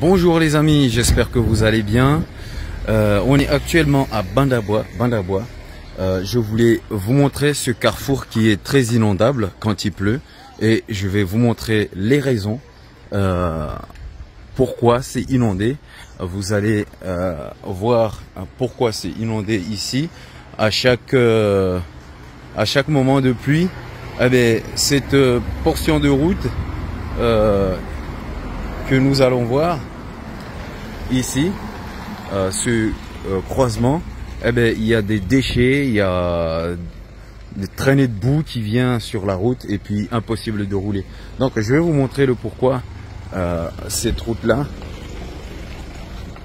Bonjour les amis, j'espère que vous allez bien. Euh, on est actuellement à Bandabois. Bandabois. Euh, je voulais vous montrer ce carrefour qui est très inondable quand il pleut et je vais vous montrer les raisons euh, pourquoi c'est inondé. Vous allez euh, voir pourquoi c'est inondé ici à chaque à chaque moment de pluie. Eh bien, cette portion de route que nous allons voir ici, euh, ce euh, croisement, eh bien, il y a des déchets, il y a des traînées de boue qui vient sur la route et puis impossible de rouler. Donc je vais vous montrer le pourquoi euh, cette route-là,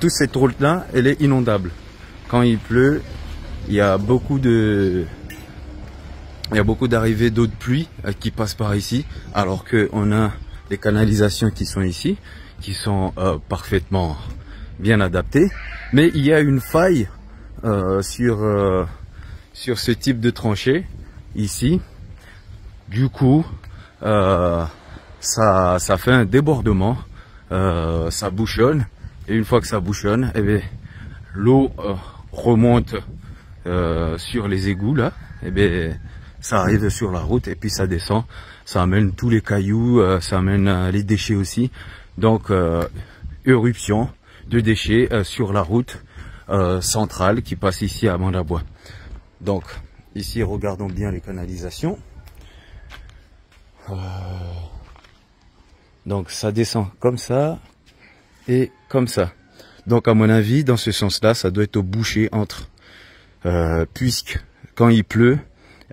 toute cette route-là, elle est inondable. Quand il pleut, il y a beaucoup de il y a beaucoup d'arrivées d'eau de pluie qui passent par ici, alors qu'on a les canalisations qui sont ici, qui sont euh, parfaitement bien adaptées. Mais il y a une faille euh, sur, euh, sur ce type de tranchée ici. Du coup, ça, ça fait un débordement, ça bouchonne. Et une fois que ça bouchonne, eh l'eau remonte sur les égouts là. Et bien, ça arrive sur la route et puis ça descend. Ça amène tous les cailloux, euh, ça amène euh, les déchets aussi. Donc, euh, éruption de déchets sur la route centrale qui passe ici à Mandabois. Donc, ici, regardons bien les canalisations. Donc, ça descend comme ça et comme ça. Donc, à mon avis, dans ce sens-là, ça doit être au boucher entre, euh, puisque quand il pleut,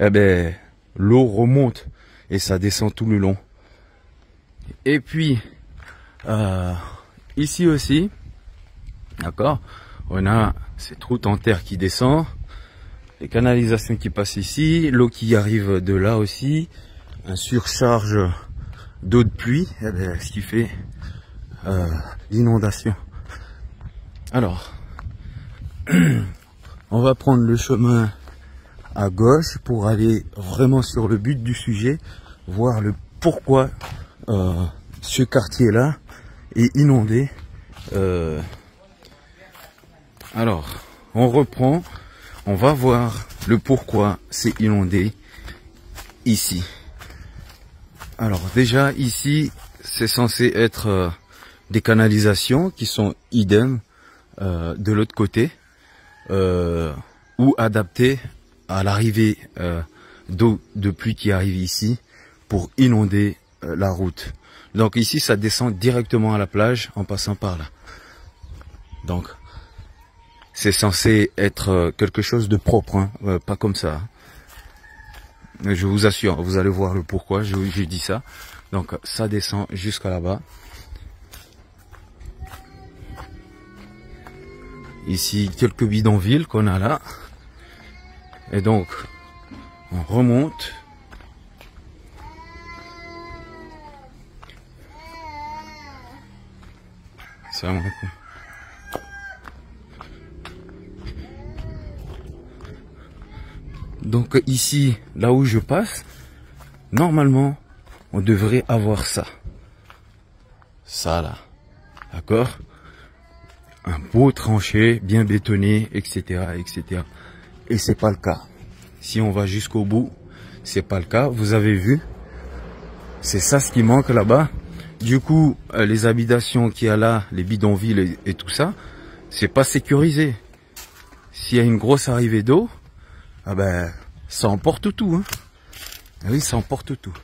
eh ben, l'eau remonte et ça descend tout le long. Et puis, euh, ici aussi, d'accord, on a cette route en terre qui descend, les canalisations qui passent ici, l'eau qui arrive de là aussi, un surcharge d'eau de pluie, eh ben, ce qui fait euh, l'inondation. Alors, on va prendre le chemin à gauche pour aller vraiment sur le but du sujet, voir le pourquoi euh, ce quartier-là est inondé. Euh, alors, on reprend, on va voir le pourquoi c'est inondé ici. Alors déjà ici, c'est censé être euh, des canalisations qui sont idem de l'autre côté ou adaptées à l'arrivée euh, d'eau de pluie qui arrive ici pour inonder euh, la route. Donc ici, ça descend directement à la plage en passant par là. Donc, c'est censé être euh, quelque chose de propre, hein, pas comme ça. hein. Je vous assure, vous allez voir le pourquoi, je, je dis ça. Donc, ça descend jusqu'à là-bas. Ici, quelques bidonvilles qu'on a là. Et donc, on remonte. Ça, on- Donc ici, là où je passe, normalement, on devrait avoir ça. Ça là. D'accord? Un beau tranché, bien bétonné, etc., etc. Et c'est pas le cas. Si on va jusqu'au bout, c'est pas le cas. Vous avez vu, c'est ça ce qui manque là-bas. Du coup, euh, les habitations qu'il y a là, les bidonvilles et, tout ça, c'est pas sécurisé. S'il y a une grosse arrivée d'eau, ah ben, ça emporte tout. Hein. Ah Oui, ça emporte tout.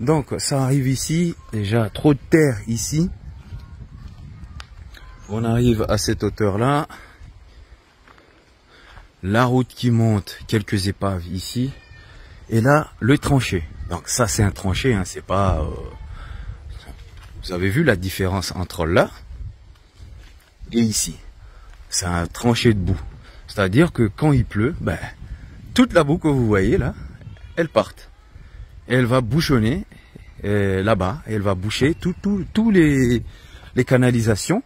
Donc, ça arrive ici, déjà trop de terre ici. On arrive à cette hauteur-là. La route qui monte, quelques épaves ici. Et là, le tranché. Donc ça, c'est un tranché, hein, c'est pas... euh, Vous avez vu la différence entre là et ici. C'est un tranché de boue. C'est-à-dire que quand il pleut, ben, toute la boue que vous voyez là, elle part. Elle va bouchonner euh, là-bas. Elle va boucher tous tout, les canalisations.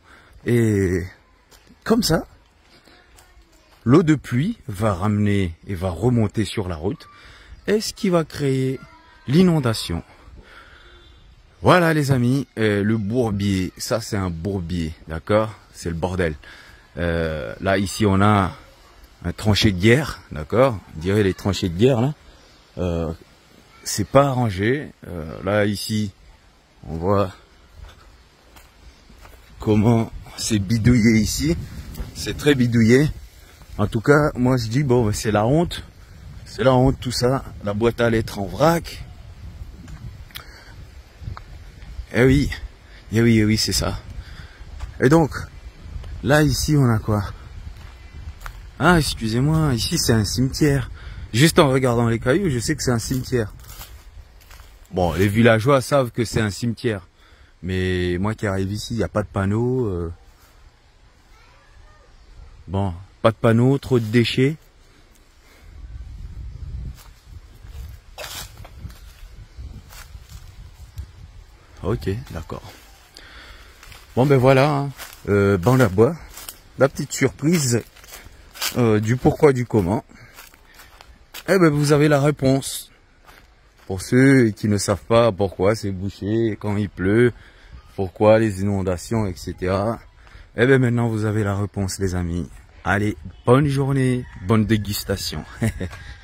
Et comme ça, l'eau de pluie va ramener et va remonter sur la route. Et ce qui va créer l'inondation? Voilà les amis, euh, le bourbier, ça c'est un bourbier, d'accord? C'est le bordel. Euh, là ici on a un tranché de guerre, d'accord? On dirait les tranchées de guerre là. Euh, c'est pas arrangé. là ici, on voit comment c'est bidouillé ici. C'est très bidouillé. En tout cas, moi je dis bon, c'est la honte. C'est la honte tout ça. La boîte à lettres en vrac. Eh oui, eh oui, eh oui, c'est ça. Et donc, là ici on a quoi? Ah, excusez-moi, ici c'est un cimetière. Juste en regardant les cailloux, je sais que c'est un cimetière. Bon, les villageois savent que c'est un cimetière. Mais moi qui arrive ici, il n'y a pas de panneau. Euh. Bon, de panneau, trop de déchets. Ok, d'accord. Bon ben voilà, hein. euh, bois, la petite surprise euh, du pourquoi du comment. Eh ben vous avez la réponse. Pour ceux qui ne savent pas pourquoi c'est bouché quand il pleut, pourquoi les inondations, etc. Eh ben maintenant vous avez la réponse les amis. Allez, bonne journée, bonne dégustation.